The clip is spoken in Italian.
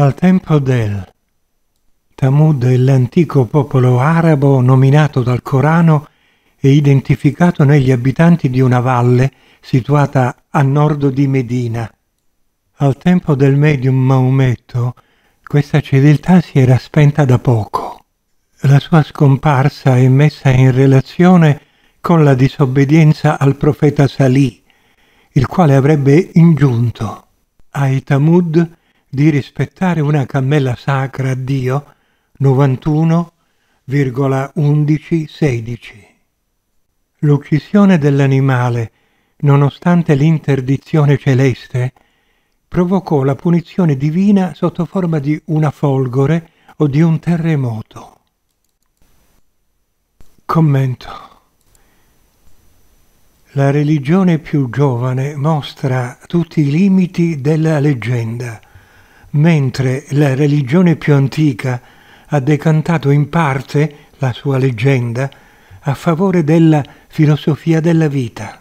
Al tempo del Tamud l'antico popolo arabo nominato dal Corano e identificato negli abitanti di una valle situata a nord di Medina. Al tempo del medium Maometto questa civiltà si era spenta da poco. La sua scomparsa è messa in relazione con la disobbedienza al profeta Salih, il quale avrebbe ingiunto ai Tamud di rispettare una cammella sacra a Dio 91,1116. L'uccisione dell'animale, nonostante l'interdizione celeste, provocò la punizione divina sotto forma di una folgore o di un terremoto. Commento. La religione più giovane mostra tutti i limiti della leggenda mentre la religione più antica ha decantato in parte la sua leggenda a favore della filosofia della vita.